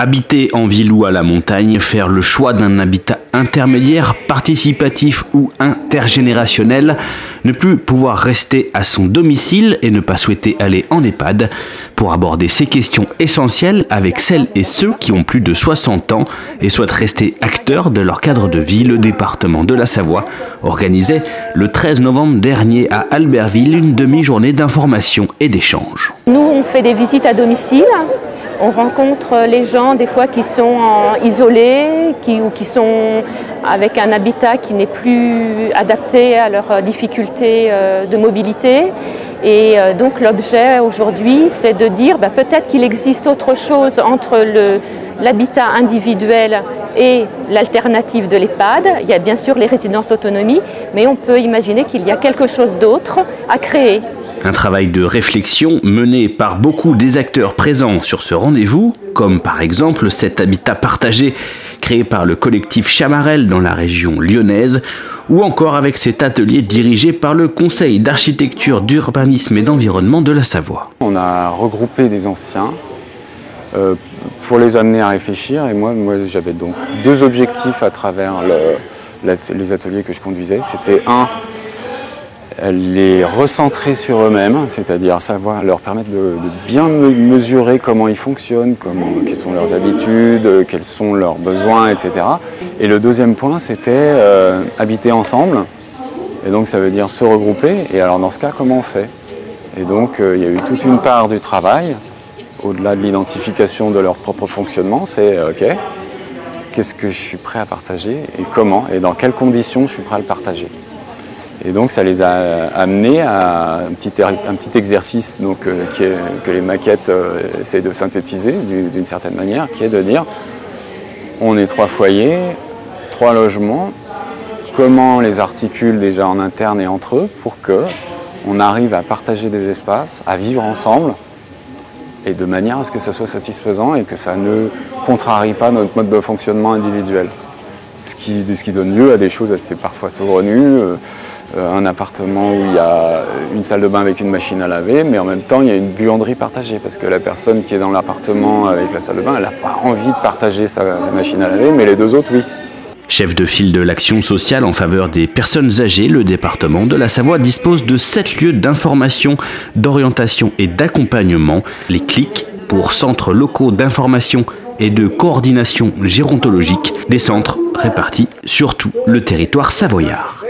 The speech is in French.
Habiter en ville ou à la montagne, faire le choix d'un habitat intermédiaire, participatif ou intergénérationnel, ne plus pouvoir rester à son domicile et ne pas souhaiter aller en EHPAD, pour aborder ces questions essentielles avec celles et ceux qui ont plus de 60 ans et souhaitent rester acteurs de leur cadre de vie, le département de la Savoie organisait le 13 novembre dernier à Albertville une demi-journée d'information et d'échange. Nous, on fait des visites à domicile on rencontre les gens des fois qui sont isolés ou qui sont avec un habitat qui n'est plus adapté à leurs difficultés euh, de mobilité. Et euh, donc l'objet aujourd'hui, c'est de dire bah, peut-être qu'il existe autre chose entre l'habitat individuel et l'alternative de l'EHPAD. Il y a bien sûr les résidences autonomie, mais on peut imaginer qu'il y a quelque chose d'autre à créer. Un travail de réflexion mené par beaucoup des acteurs présents sur ce rendez-vous, comme par exemple cet habitat partagé créé par le collectif Chamarel dans la région lyonnaise, ou encore avec cet atelier dirigé par le Conseil d'architecture, d'urbanisme et d'environnement de la Savoie. On a regroupé des anciens euh, pour les amener à réfléchir et moi, moi j'avais donc deux objectifs à travers les ateliers que je conduisais. C'était un, les recentrer sur eux-mêmes, c'est-à-dire savoir leur permettre de, bien mesurer comment ils fonctionnent, quelles sont leurs habitudes, quels sont leurs besoins, etc. Et le deuxième point, c'était euh, habiter ensemble. Et donc ça veut dire se regrouper. Et alors dans ce cas, comment on fait? Et donc euh, il y a eu toute une part du travail, au-delà de l'identification de leur propre fonctionnement, c'est euh, OK, qu'est-ce que je suis prêt à partager et comment? Et dans quelles conditions je suis prêt à le partager? Et donc ça les a amenés à un petit, exercice donc, euh, que les maquettes euh, essayent de synthétiser d'une certaine manière, qui est de dire on est trois foyers, trois logements, comment on les articule déjà en interne et entre eux pour que on arrive à partager des espaces, à vivre ensemble et de manière à ce que ça soit satisfaisant et que ça ne contrarie pas notre mode de fonctionnement individuel ce qui, donne lieu à des choses assez parfois saugrenues. Euh, euh, un appartement où il y a une salle de bain avec une machine à laver, mais en même temps il y a une buanderie partagée, parce que la personne qui est dans l'appartement avec la salle de bain, elle n'a pas envie de partager sa, machine à laver, mais les deux autres, oui. Chef de file de l'action sociale en faveur des personnes âgées, le département de la Savoie dispose de sept lieux d'information, d'orientation et d'accompagnement. Les clics pour centres locaux d'information et de coordination gérontologique des centres répartis sur tout le territoire savoyard.